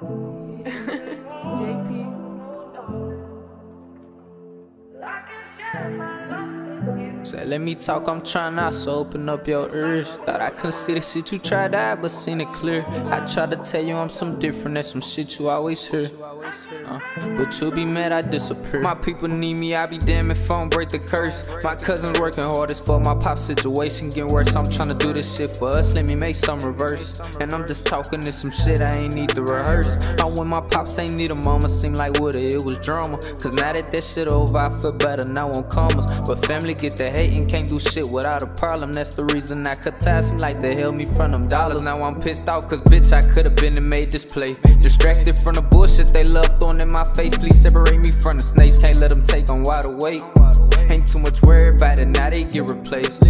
JP. Say, let me talk, I'm trying not to so open up your ears. Thought I couldn't see the shit you tried out, but seen it clear. I try to tell you I'm some different, than some shit you always hear. But you be mad, I disappear. My people need me, I be damn if I don't break the curse. My cousin's working hard as for my pop situation getting worse. I'm trying to do this shit for us, let me make some reverse. And I'm just talking to some shit I ain't need to rehearse. I when my pops ain't need a mama, seem like what it was drama. Cause now that that shit over, I feel better now on commas. But family get the hate and can't do shit without a problem. That's the reason I cut ties, seem like they held me from them dollars. Now I'm pissed off, cause bitch, I could've been and made this play. Distracted from the bullshit they love throwing in my face. Please separate me from the snakes, can't let them take on wide awake. Ain't too much worry about it, now they get replaced.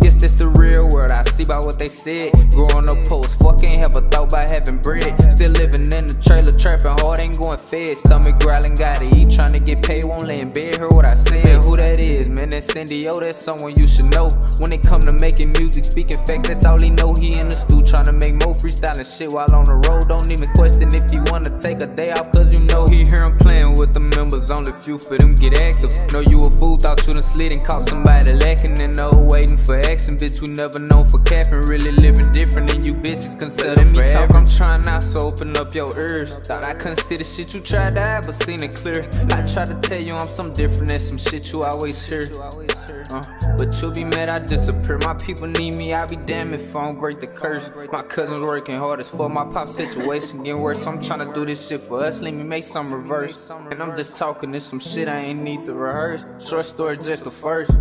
Guess that's the real world, I see by what they said. Growing up post, fucking have a thought about having bread. Still living in the trailer, trapping hard, ain't going fed. Stomach growling, gotta eat, trying to get paid, won't lay in bed. Heard what I said, Man, who that is, man, that's Cindy, oh, that's someone you should know. When it come to making music, speaking facts, that's all he know. He in the stool, trying to make freestyling shit while on the road. Don't even question if he wanna take a day off, cause you know he hear him playing with the members. Only few for them get active. Know you a fool, thought you done slid and caught somebody lacking and no waiting for action. Bitch, you never known for capping, really living different than you bitches consider Let me talk, I'm trying not to open up your ears. Thought I couldn't see the shit you tried to hide, but seen it clear. I tried to tell you I'm some different than some shit you always hear. Uh, but you be mad, I disappear. My people need me, I be damn if I don't break the curse. My cousin's working hard as for my pop situation getting worse. I'm trying to do this shit for us, let me make some reverse. And I'm just talking this some shit I ain't need to rehearse. Short story, just the first.